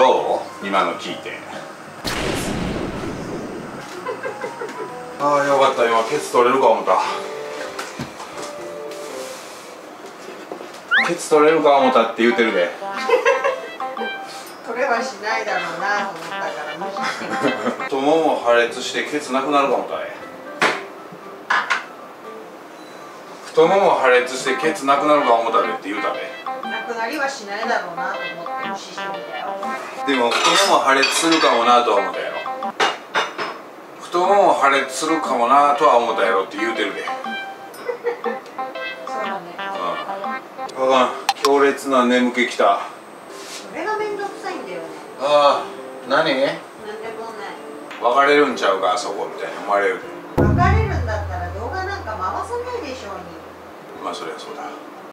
どう？今の聞いて。ああよかった今ケツ取れるか思った。ケツ取れるか思ったって言うてるで。取れはしないだろうなと思ったから無視して。太もも破裂してケツなくなるか思ったで。太もも破裂してケツなくなるか思ったでって言うたで。なくなりはしないだろうなと思って無視してみた。よでも太もも破裂するかもなとは思ったやろ太もも破裂するかもなとは思ったやろって言うてるで。そうだね。あかん。強烈な眠気きた。それが面倒くさいんだよね。ああ。何？なんでもない。別れるんちゃうかあそこみたいに。思われる。で別れるんだったら動画なんか回さないでしょうに。まあそりゃそうだ